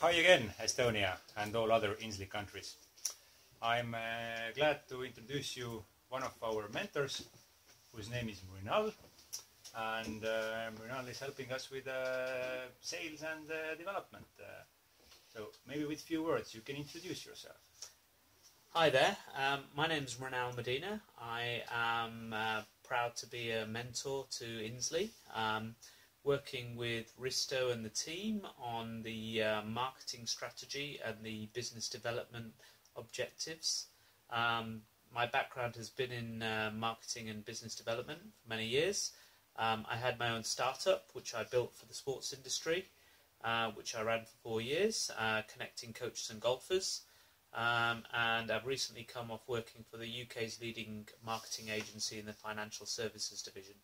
Hi again, Estonia and all other Insly countries. I'm uh, glad to introduce you one of our mentors, whose name is Mrinal. And uh, Mrinal is helping us with uh, sales and uh, development. Uh, so maybe with few words, you can introduce yourself. Hi there, um, my name is Mrinal Medina. I am uh, proud to be a mentor to Insly, um, working with Risto and the team on the uh, marketing strategy and the business development objectives. Um, my background has been in uh, marketing and business development for many years. Um, I had my own startup, which I built for the sports industry, uh, which I ran for four years, uh, connecting coaches and golfers. Um, and I've recently come off working for the UK's leading marketing agency in the financial services division.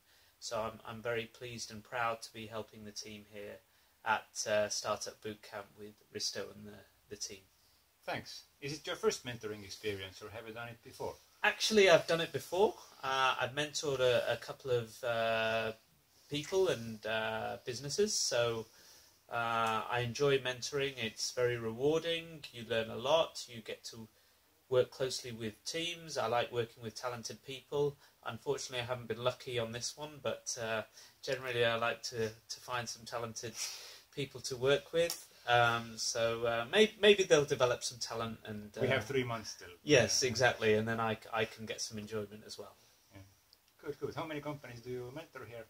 So I'm, I'm very pleased and proud to be helping the team here at uh, Startup Bootcamp with Risto and the, the team. Thanks. Is it your first mentoring experience or have you done it before? Actually, I've done it before. Uh, I've mentored a, a couple of uh, people and uh, businesses, so uh, I enjoy mentoring. It's very rewarding. You learn a lot. You get to work closely with teams. I like working with talented people. Unfortunately, I haven't been lucky on this one, but uh, generally, I like to, to find some talented people to work with. Um, so uh, maybe, maybe they'll develop some talent, and we have three months still. Yes, exactly, and then I, I can get some enjoyment as well. Yeah. Good, good. How many companies do you mentor here?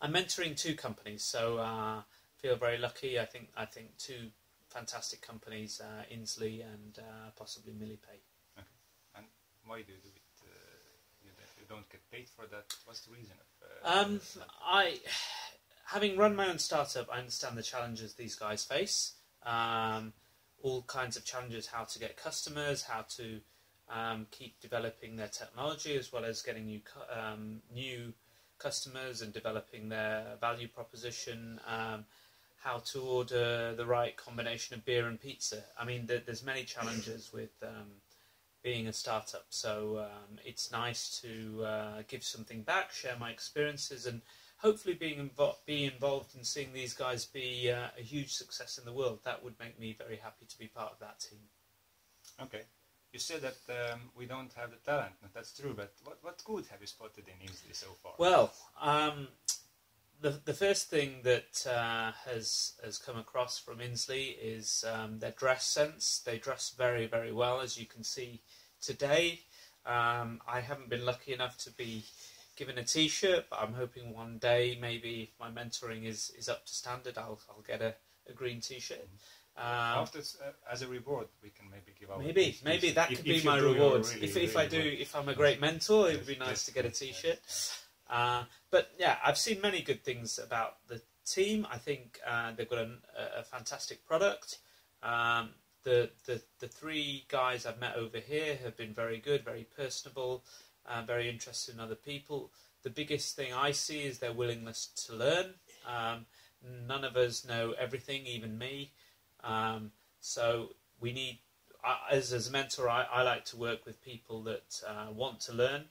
I'm mentoring two companies, so uh, feel very lucky. I think I think two fantastic companies, uh, Insly and uh, possibly Millipay. Okay. And why do you do it? Uh, you, you don't get paid for that. What's the reason of? Uh, um, I, having run my own startup, I understand the challenges these guys face. Um, all kinds of challenges: how to get customers, how to um, keep developing their technology, as well as getting new um, new customers and developing their value proposition. Um, how to order the right combination of beer and pizza. I mean, there's many challenges with um, being a startup, so um, it's nice to uh, give something back, share my experiences, and hopefully being invo- be involved in seeing these guys be uh, a huge success in the world. That would make me very happy to be part of that team. Okay. You said that um, we don't have the talent. That's true, but what, what good have you spotted in Insly so far? Well, um, the the first thing that uh, has has come across from Insly is um, their dress sense. They dress very very well, as you can see today. Um, I haven't been lucky enough to be given a T-shirt, but I'm hoping one day, maybe if my mentoring is, is up to standard, I'll I'll get a, a green T-shirt. Um, After, uh, as a reward, we can maybe give out. Maybe, maybe that could be my reward. Really, if, really if I do, well. if I'm a great mentor, it would be nice yes, to get a T-shirt. Uh, but yeah, I've seen many good things about the team. I think uh, they've got a, a fantastic product. Um, the, the the three guys I've met over here have been very good, very personable, uh, very interested in other people. The biggest thing I see is their willingness to learn. Um, none of us know everything, even me. Um, so we need, as as a mentor, I, I like to work with people that uh, want to learn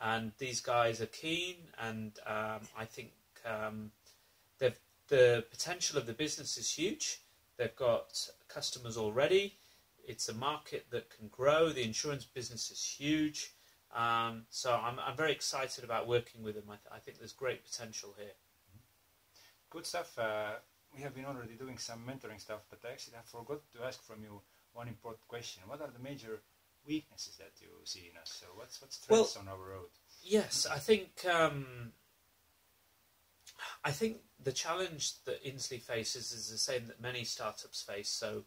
and these guys are keen, and um, I think um, the potential of the business is huge. They've got customers already. It's a market that can grow. The insurance business is huge. Um, so I'm, I'm very excited about working with them. I, th- I think there's great potential here. Good stuff. Uh, we have been already doing some mentoring stuff, but I actually I forgot to ask from you one important question. What are the major weaknesses that you see in us? So what's what's strengths well, on our road? Yes, I think um, I think the challenge that Insly faces is the same that many startups face. So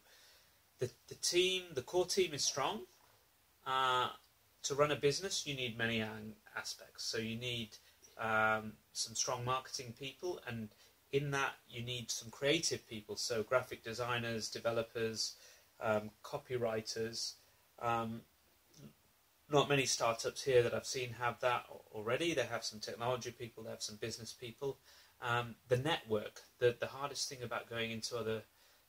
the the team, the core team, is strong. Uh, to run a business, you need many aspects. So you need um, some strong marketing people, and in that you need some creative people. So graphic designers, developers, um, copywriters, um, not many startups here that I've seen have that already. They have some technology people, they have some business people. Um, the network, the, the hardest thing about going into other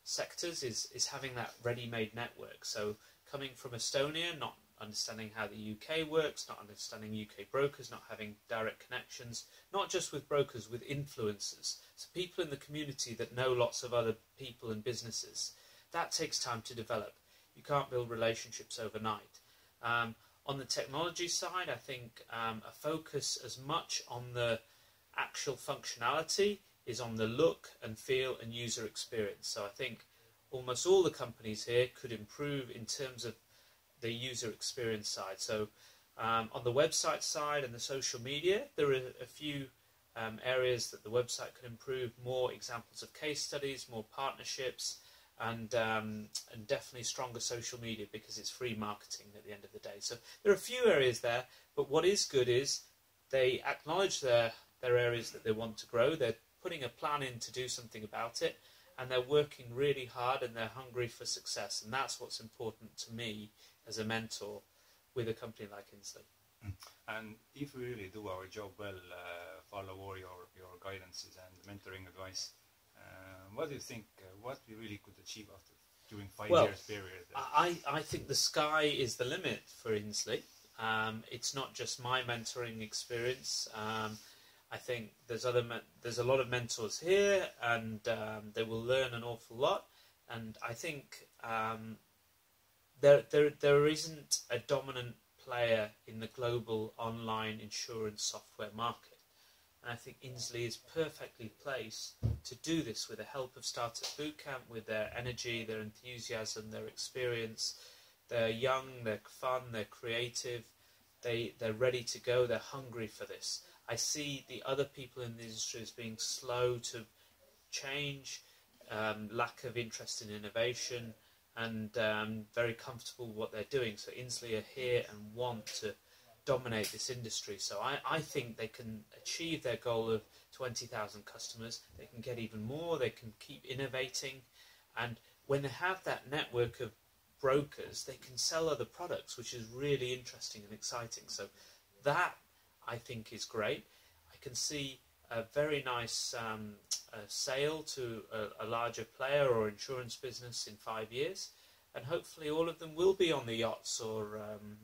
sectors is, is having that ready made network. So, coming from Estonia, not understanding how the UK works, not understanding UK brokers, not having direct connections, not just with brokers, with influencers. So, people in the community that know lots of other people and businesses. that takes time to develop. You can't build relationships overnight. Um, on the technology side, I think um, a focus as much on the actual functionality is on the look and feel and user experience. So I think almost all the companies here could improve in terms of the user experience side. So um, on the website side and the social media, there are a few um, areas that the website could improve. More examples of case studies, more partnerships, and um, and definitely stronger social media because it's free marketing at the end of the day. So there are a few areas there, but what is good is they acknowledge their their areas that they want to grow. They're putting a plan in to do something about it, and they're working really hard and they're hungry for success. And that's what's important to me as a mentor with a company like Insly. And if we really do our job well, uh, follow all your, your guidances and mentoring advice, what do you think? Uh, what we really could achieve after during five well, years period? I, I think the sky is the limit for Insly. Um, it's not just my mentoring experience. Um, I think there's other there's a lot of mentors here, and um, they will learn an awful lot. And I think um, there there there isn't a dominant player in the global online insurance software market. And I think Insly is perfectly placed to do this with the help of Startup Bootcamp, with their energy, their enthusiasm, their experience. They're young, they're fun, they're creative, they, they're ready to go, they're hungry for this. I see the other people in the industry as being slow to change, um, lack of interest in innovation, and um, very comfortable with what they're doing. So Insly are here and want to dominate this industry. So I, I think they can achieve their goal of 20,000 customers. They can get even more. They can keep innovating. And when they have that network of brokers, they can sell other products, which is really interesting and exciting. So that I think is great. I can see a very nice um, sale to a, a, larger player or insurance business in five years, and hopefully all of them will be on the yachts or um,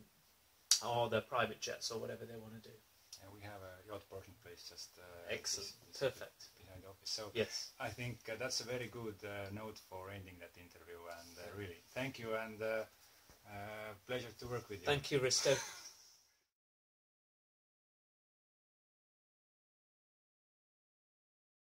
or their private jets or whatever they want to do. And we have a yacht parking place just uh, excellent, this, this perfect behind the office. So yes, I think uh, that's a very good uh, note for ending that interview. And uh, really, thank you and uh, uh, pleasure to work with you. Thank you, Risto.